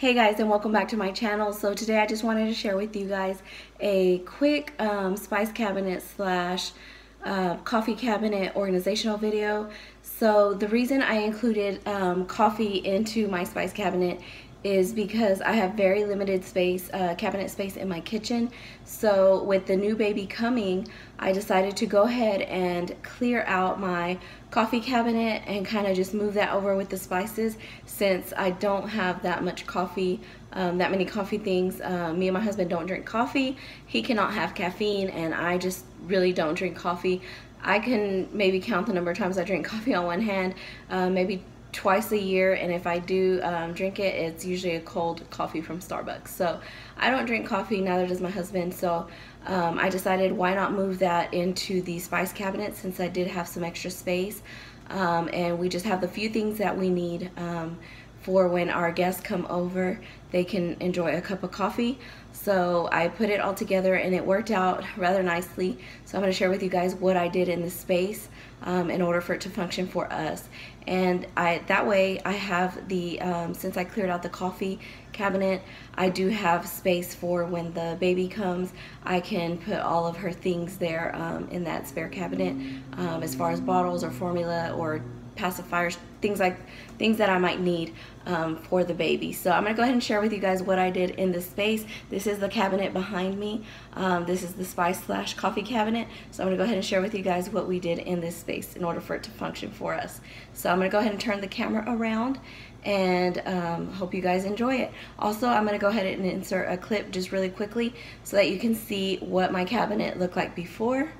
Hey guys and welcome back to my channel. So today I just wanted to share with you guys a quick um, spice cabinet slash uh, coffee cabinet organizational video. So the reason I included um, coffee into my spice cabinet is because I have very limited space, uh, cabinet space in my kitchen. So with the new baby coming, I decided to go ahead and clear out my coffee cabinet and kind of just move that over with the spices since I don't have that much coffee, um, that many coffee things. Uh, me and my husband don't drink coffee. He cannot have caffeine and I just really don't drink coffee. I can maybe count the number of times I drink coffee on one hand, uh, maybe twice a year and if I do um, drink it it's usually a cold coffee from Starbucks. So I don't drink coffee neither does my husband so um, I decided why not move that into the spice cabinet since I did have some extra space. Um, and we just have the few things that we need um, for when our guests come over they can enjoy a cup of coffee. So I put it all together and it worked out rather nicely. So I'm going to share with you guys what I did in this space um, in order for it to function for us and I that way I have the um, since I cleared out the coffee cabinet I do have space for when the baby comes I can put all of her things there um, in that spare cabinet um, as far as bottles or formula or pacifiers, things like things that I might need um, for the baby. So I'm to go ahead and share with you guys what I did in this space. This is the cabinet behind me. Um, this is the spice slash coffee cabinet. So I'm to go ahead and share with you guys what we did in this space in order for it to function for us. So I'm to go ahead and turn the camera around and um, hope you guys enjoy it. Also, I'm to go ahead and insert a clip just really quickly so that you can see what my cabinet looked like before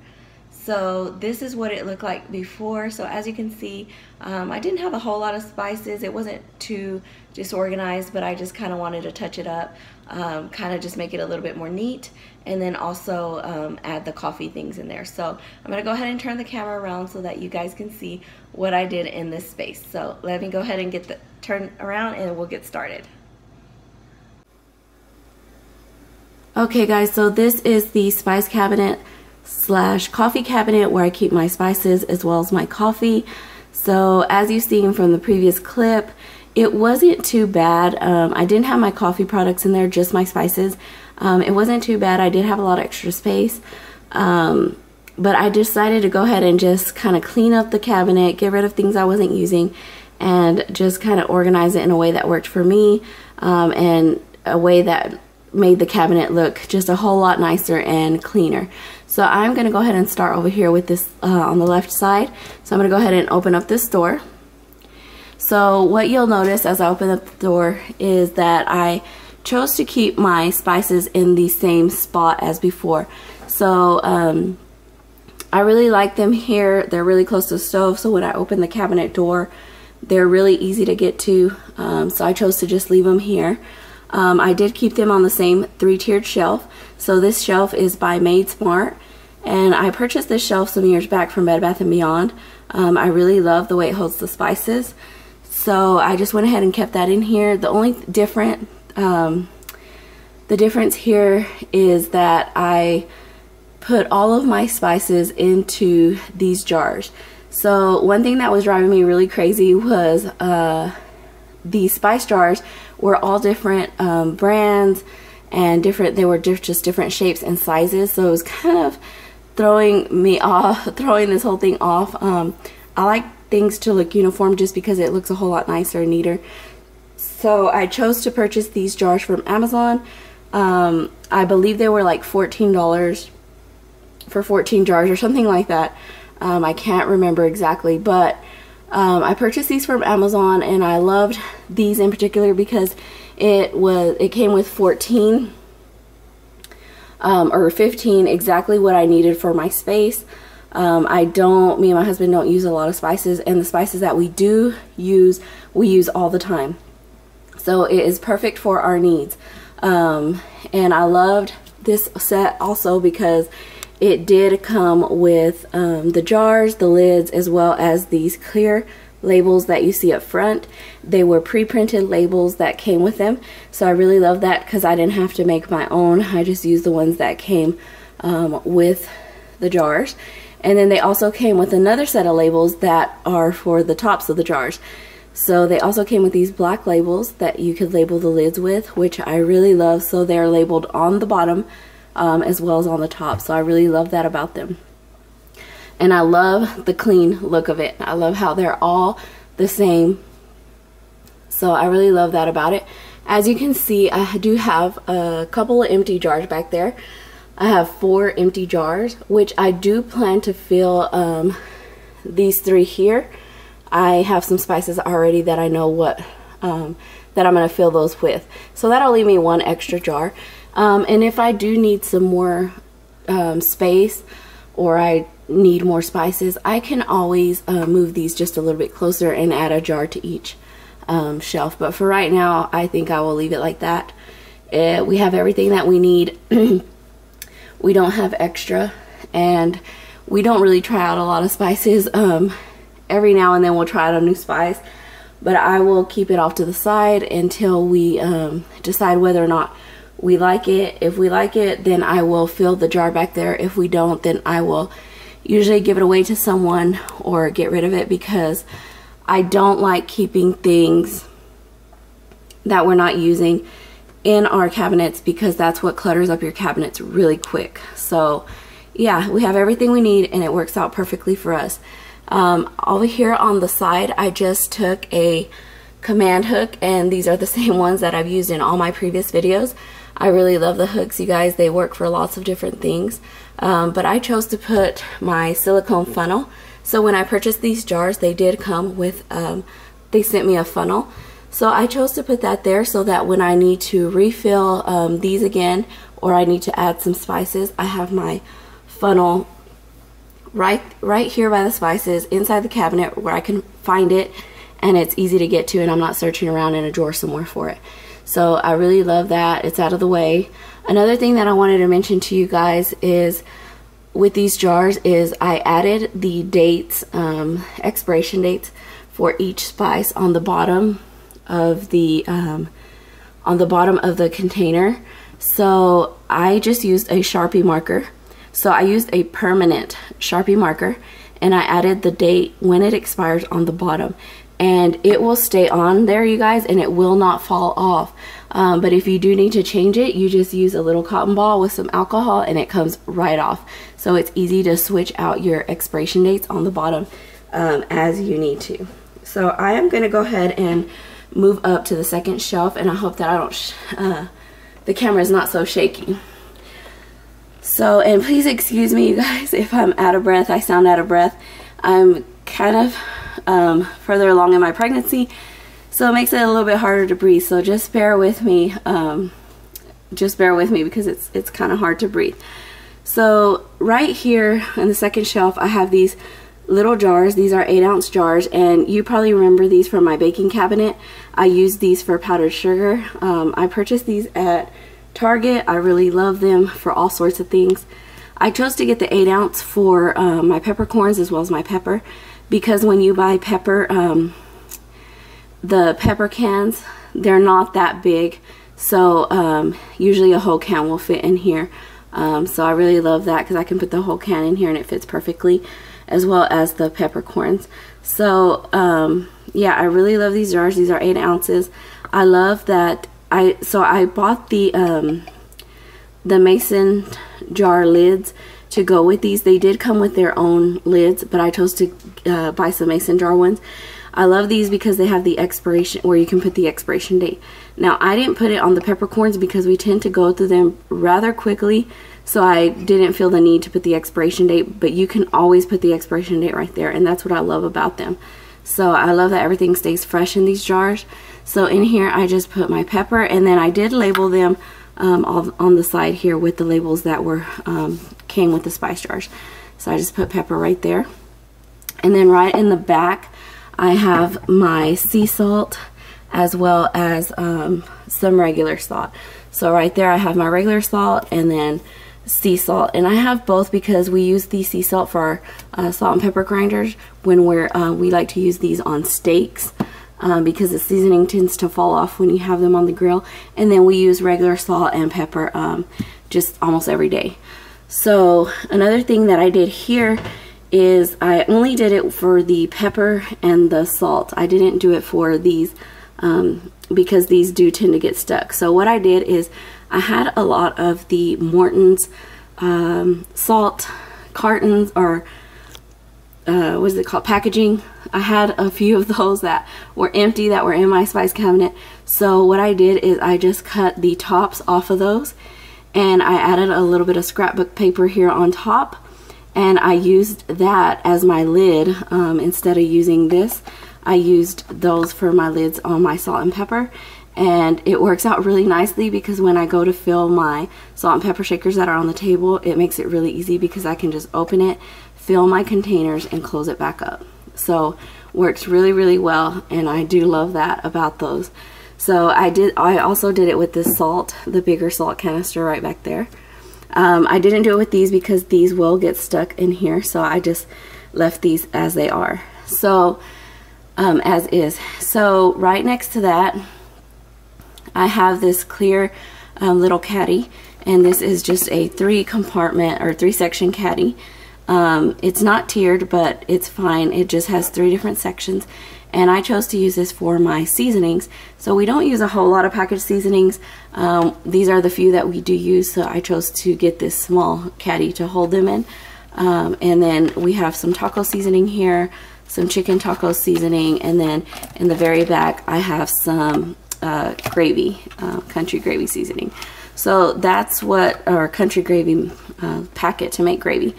so this is what it looked like before. So as you can see, um, I didn't have a whole lot of spices. It wasn't too disorganized, but I just kind of wanted to touch it up, um, kind of just make it a little bit more neat, and then also um, add the coffee things in there. So I'm going to go ahead and turn the camera around so that you guys can see what I did in this space. So let me go ahead and get the turn around and we'll get started. Okay guys, so this is the spice cabinet slash coffee cabinet where I keep my spices as well as my coffee. So as you've seen from the previous clip, it wasn't too bad. Um, I didn't have my coffee products in there, just my spices. Um, it wasn't too bad. I did have a lot of extra space. Um, but I decided to go ahead and just kind of clean up the cabinet, get rid of things I wasn't using, and just kind of organize it in a way that worked for me um, and a way that made the cabinet look just a whole lot nicer and cleaner. So I'm going to go ahead and start over here with this uh, on the left side. So I'm going to go ahead and open up this door. So what you'll notice as I open up the door is that I chose to keep my spices in the same spot as before. So um, I really like them here. They're really close to the stove. So when I open the cabinet door, they're really easy to get to. Um, so I chose to just leave them here. Um, I did keep them on the same three-tiered shelf. So this shelf is by Made Smart. And I purchased this shelf some years back from Bed Bath & Beyond. Um, I really love the way it holds the spices. So I just went ahead and kept that in here. The only different, um, the difference here is that I put all of my spices into these jars. So one thing that was driving me really crazy was uh, the spice jars were all different um, brands and different they were just different shapes and sizes so it was kind of throwing me off throwing this whole thing off. Um, I like things to look uniform just because it looks a whole lot nicer and neater. So I chose to purchase these jars from Amazon. Um, I believe they were like $14 for 14 jars or something like that. Um, I can't remember exactly but um, I purchased these from Amazon and I loved these in particular because it was it came with 14 um, or 15 exactly what I needed for my space. Um, I don't, me and my husband don't use a lot of spices and the spices that we do use, we use all the time. So it is perfect for our needs. Um, and I loved this set also because it did come with um, the jars, the lids, as well as these clear labels that you see up front. They were pre-printed labels that came with them. So I really love that because I didn't have to make my own. I just used the ones that came um, with the jars. And then they also came with another set of labels that are for the tops of the jars. So they also came with these black labels that you could label the lids with, which I really love. So they're labeled on the bottom um, as well as on the top. So I really love that about them. And I love the clean look of it. I love how they're all the same. So I really love that about it. As you can see, I do have a couple of empty jars back there. I have four empty jars, which I do plan to fill um, these three here. I have some spices already that I know what um, that I'm going to fill those with. So that'll leave me one extra jar. Um, and if I do need some more um, space or I need more spices, I can always uh, move these just a little bit closer and add a jar to each um, shelf. But for right now, I think I will leave it like that. Uh, we have everything that we need. we don't have extra and we don't really try out a lot of spices. Um, every now and then we'll try out a new spice. But I will keep it off to the side until we um, decide whether or not we like it. If we like it, then I will fill the jar back there. If we don't, then I will usually give it away to someone or get rid of it because I don't like keeping things that we're not using in our cabinets because that's what clutters up your cabinets really quick. So yeah, we have everything we need and it works out perfectly for us. Um, over here on the side, I just took a command hook and these are the same ones that I've used in all my previous videos. I really love the hooks, you guys. They work for lots of different things. Um, but I chose to put my silicone funnel. So when I purchased these jars, they did come with, um, they sent me a funnel. So I chose to put that there so that when I need to refill um, these again or I need to add some spices, I have my funnel right right here by the spices inside the cabinet where I can find it and it's easy to get to and I'm not searching around in a drawer somewhere for it. So I really love that. It's out of the way. Another thing that I wanted to mention to you guys is with these jars is I added the dates, um, expiration dates for each spice on the bottom of the um, on the bottom of the container. So I just used a Sharpie marker. So I used a permanent Sharpie marker and I added the date when it expires on the bottom and it will stay on there you guys and it will not fall off. Um, but if you do need to change it you just use a little cotton ball with some alcohol and it comes right off. So it's easy to switch out your expiration dates on the bottom um, as you need to. So I am going to go ahead and move up to the second shelf and I hope that I don't uh, the camera is not so shaky. So and please excuse me you guys if I'm out of breath I sound out of breath. I'm kind of um, further along in my pregnancy. So it makes it a little bit harder to breathe. So just bear with me. Um, just bear with me because it's, it's kind of hard to breathe. So right here in the second shelf, I have these little jars. These are eight ounce jars and you probably remember these from my baking cabinet. I use these for powdered sugar. Um, I purchased these at Target. I really love them for all sorts of things. I chose to get the eight ounce for uh, my peppercorns as well as my pepper because when you buy pepper, um, the pepper cans, they're not that big. So um, usually a whole can will fit in here. Um, so I really love that because I can put the whole can in here and it fits perfectly as well as the peppercorns. So um, yeah, I really love these jars. These are eight ounces. I love that I, so I bought the, um, the mason jar lids to go with these. They did come with their own lids, but I chose to uh, buy some mason jar ones. I love these because they have the expiration where you can put the expiration date. Now I didn't put it on the peppercorns because we tend to go through them rather quickly so I didn't feel the need to put the expiration date but you can always put the expiration date right there and that's what I love about them. So I love that everything stays fresh in these jars. So in here I just put my pepper and then I did label them um, on the side here with the labels that were um, came with the spice jars. So I just put pepper right there. And then right in the back, I have my sea salt as well as um, some regular salt. So right there I have my regular salt and then sea salt. And I have both because we use the sea salt for our uh, salt and pepper grinders when we're, uh, we like to use these on steaks. Um, because the seasoning tends to fall off when you have them on the grill. And then we use regular salt and pepper um, just almost every day. So another thing that I did here is I only did it for the pepper and the salt. I didn't do it for these um, because these do tend to get stuck. So what I did is I had a lot of the Morton's um, salt cartons or uh, what is it called packaging I had a few of those that were empty that were in my spice cabinet so what I did is I just cut the tops off of those and I added a little bit of scrapbook paper here on top and I used that as my lid um, instead of using this. I used those for my lids on my salt and pepper and it works out really nicely because when I go to fill my salt and pepper shakers that are on the table it makes it really easy because I can just open it fill my containers and close it back up. So works really really well and I do love that about those so I did I also did it with this salt the bigger salt canister right back there um, I didn't do it with these because these will get stuck in here so I just left these as they are so um, as is so right next to that I have this clear um, little caddy and this is just a three compartment or three section caddy um, it's not tiered, but it's fine. It just has three different sections. And I chose to use this for my seasonings. So we don't use a whole lot of packaged seasonings. Um, these are the few that we do use. So I chose to get this small caddy to hold them in. Um, and then we have some taco seasoning here, some chicken taco seasoning. And then in the very back, I have some uh, gravy, uh, country gravy seasoning. So that's what our country gravy uh, packet to make gravy.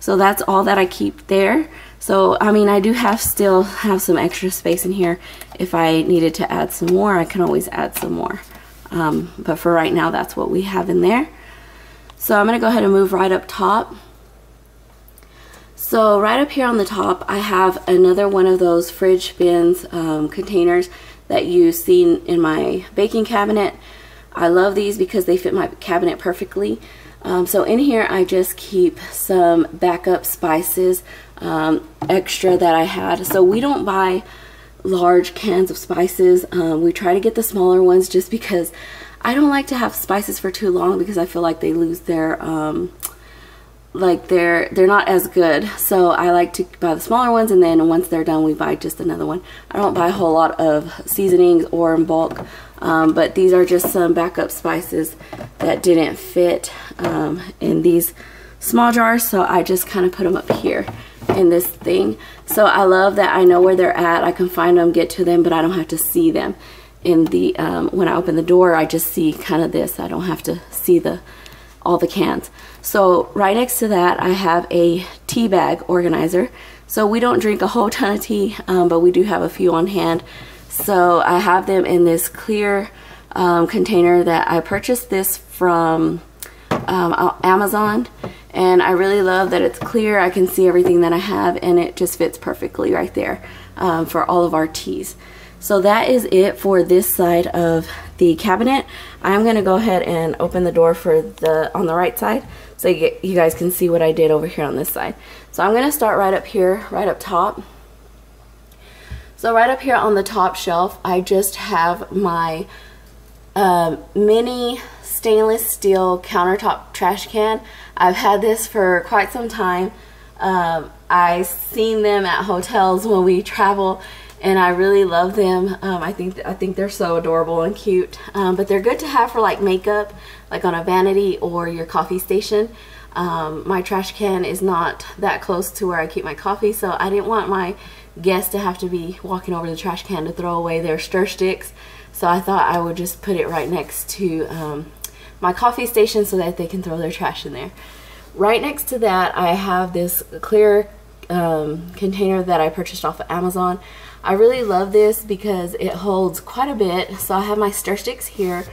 So that's all that I keep there. So, I mean, I do have still have some extra space in here. If I needed to add some more, I can always add some more. Um, but for right now, that's what we have in there. So I'm going to go ahead and move right up top. So right up here on the top, I have another one of those fridge bins um, containers that you've seen in my baking cabinet. I love these because they fit my cabinet perfectly. Um, so in here I just keep some backup spices um, extra that I had. So we don't buy large cans of spices. Um, we try to get the smaller ones just because I don't like to have spices for too long because I feel like they lose their um, like they're they're not as good so I like to buy the smaller ones and then once they're done we buy just another one I don't buy a whole lot of seasonings or in bulk um, but these are just some backup spices that didn't fit um, in these small jars so I just kind of put them up here in this thing so I love that I know where they're at I can find them get to them but I don't have to see them in the um, when I open the door I just see kind of this I don't have to see the all the cans. So right next to that, I have a tea bag organizer. So we don't drink a whole ton of tea, um, but we do have a few on hand. So I have them in this clear um, container that I purchased this from um, Amazon. And I really love that it's clear. I can see everything that I have and it just fits perfectly right there um, for all of our teas. So that is it for this side of the cabinet. I'm to go ahead and open the door for the on the right side so you, get, you guys can see what I did over here on this side. So I'm to start right up here, right up top. So right up here on the top shelf, I just have my uh, mini stainless steel countertop trash can. I've had this for quite some time. Um, I've seen them at hotels when we travel and I really love them. Um, I think I think they're so adorable and cute. Um, but they're good to have for like makeup, like on a vanity or your coffee station. Um, my trash can is not that close to where I keep my coffee, so I didn't want my guests to have to be walking over the trash can to throw away their stir sticks. So I thought I would just put it right next to um, my coffee station so that they can throw their trash in there. Right next to that, I have this clear um, container that I purchased off of Amazon. I really love this because it holds quite a bit. So I have my stir sticks here.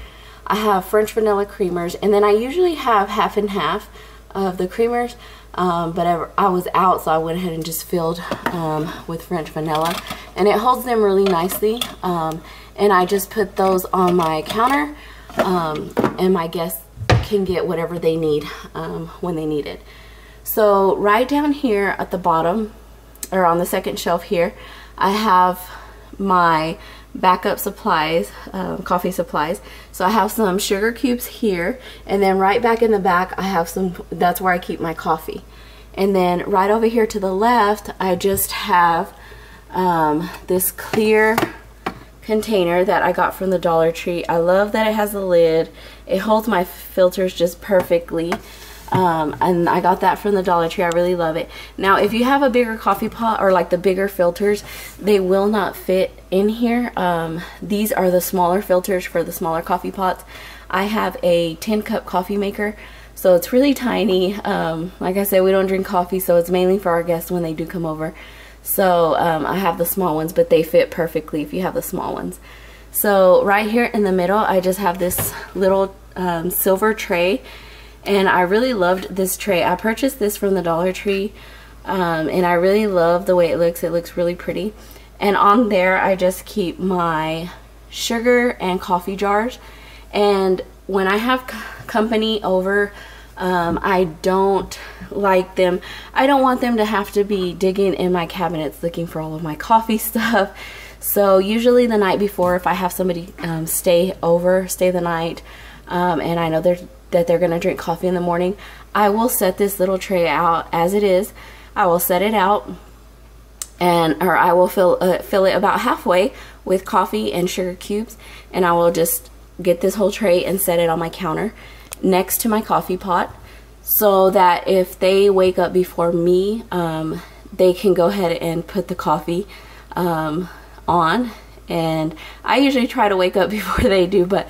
I have French vanilla creamers and then I usually have half and half of the creamers um, but I, I, was out so I went ahead and just filled um, with French vanilla and it holds them really nicely um, and I just put those on my counter um, and my guests can get whatever they need um, when they need it. So right down here at the bottom or on the second shelf here I have my backup supplies, um, coffee supplies. So I have some sugar cubes here and then right back in the back I have some, that's where I keep my coffee. And then right over here to the left, I just have um, this clear container that I got from the Dollar Tree. I love that it has a lid. It holds my filters just perfectly. Um, and I got that from the Dollar Tree. I really love it. Now, if you have a bigger coffee pot or like the bigger filters, they will not fit in here. Um, these are the smaller filters for the smaller coffee pots. I have a 10 cup coffee maker, so it's really tiny. Um, like I said, we don't drink coffee, so it's mainly for our guests when they do come over. So um, I have the small ones, but they fit perfectly if you have the small ones. So right here in the middle, I just have this little um, silver tray and I really loved this tray. I purchased this from the Dollar Tree um, and I really love the way it looks. It looks really pretty. And on there I just keep my sugar and coffee jars and when I have company over um, I don't like them. I don't want them to have to be digging in my cabinets looking for all of my coffee stuff. So usually the night before if I have somebody um, stay over, stay the night, um, and I know they're that they're going to drink coffee in the morning, I will set this little tray out as it is. I will set it out and or I will fill uh, fill it about halfway with coffee and sugar cubes and I will just get this whole tray and set it on my counter next to my coffee pot so that if they wake up before me um, they can go ahead and put the coffee um, on and I usually try to wake up before they do but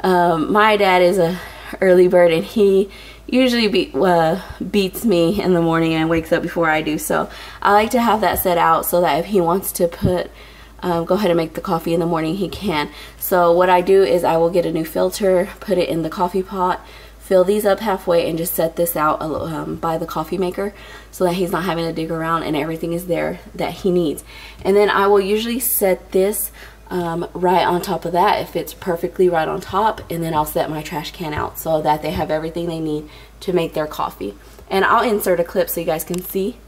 um, my dad is a early bird and he usually be, uh, beats me in the morning and wakes up before I do. So I like to have that set out so that if he wants to put, um, go ahead and make the coffee in the morning, he can. So what I do is I will get a new filter, put it in the coffee pot, fill these up halfway and just set this out um, by the coffee maker so that he's not having to dig around and everything is there that he needs. And then I will usually set this um, right on top of that if it's perfectly right on top and then I'll set my trash can out so that they have everything they need to make their coffee and I'll insert a clip so you guys can see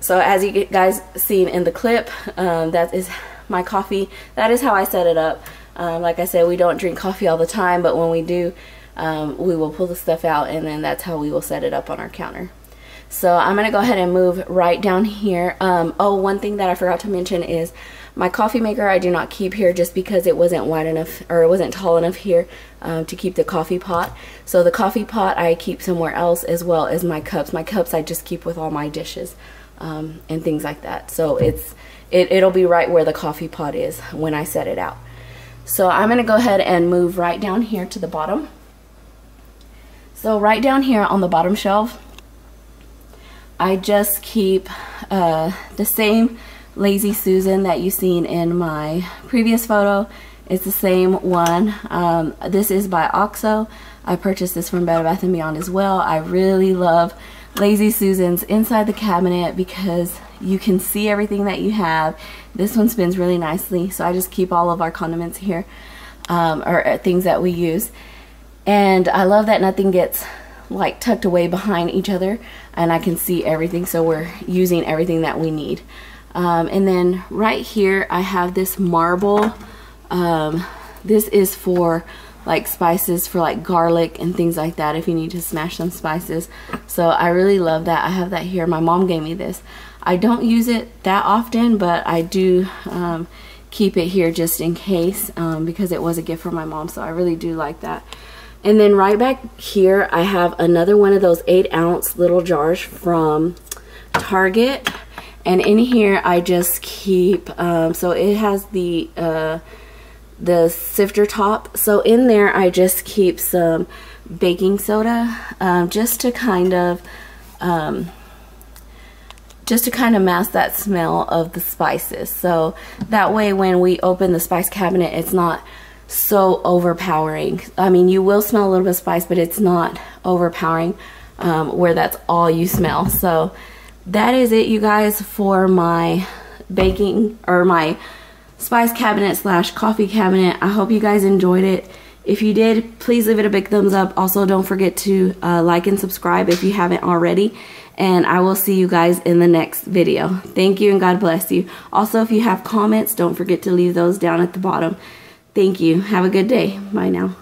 so as you guys seen in the clip um, that is my coffee. That is how I set it up. Um, like I said we don't drink coffee all the time but when we do um, we will pull the stuff out and then that's how we will set it up on our counter. So I'm gonna go ahead and move right down here. Um, oh one thing that I forgot to mention is my coffee maker I do not keep here just because it wasn't wide enough or it wasn't tall enough here um, to keep the coffee pot. So the coffee pot I keep somewhere else as well as my cups. My cups I just keep with all my dishes um, and things like that. So it's it, it'll be right where the coffee pot is when I set it out. So I'm going to go ahead and move right down here to the bottom. So right down here on the bottom shelf, I just keep uh, the same Lazy Susan that you've seen in my previous photo. It's the same one. Um, this is by OXO. I purchased this from Bed Bath & Beyond as well. I really love Lazy Susans inside the cabinet because you can see everything that you have. This one spins really nicely, so I just keep all of our condiments here, um, or uh, things that we use. And I love that nothing gets like tucked away behind each other and I can see everything so we're using everything that we need. Um, and then right here I have this marble. Um, this is for like spices for like garlic and things like that if you need to smash some spices. So I really love that. I have that here. My mom gave me this. I don't use it that often, but I do um, keep it here just in case um, because it was a gift from my mom. So I really do like that. And then right back here, I have another one of those eight ounce little jars from Target and in here I just keep um, so it has the uh, the sifter top. So in there I just keep some baking soda um, just to kind of um, just to kind of mask that smell of the spices. So that way when we open the spice cabinet it's not so overpowering. I mean you will smell a little bit of spice but it's not overpowering um, where that's all you smell. So that is it you guys for my baking or my spice cabinet slash coffee cabinet. I hope you guys enjoyed it. If you did, please leave it a big thumbs up. Also, don't forget to uh, like and subscribe if you haven't already. And I will see you guys in the next video. Thank you and God bless you. Also, if you have comments, don't forget to leave those down at the bottom. Thank you. Have a good day. Bye now.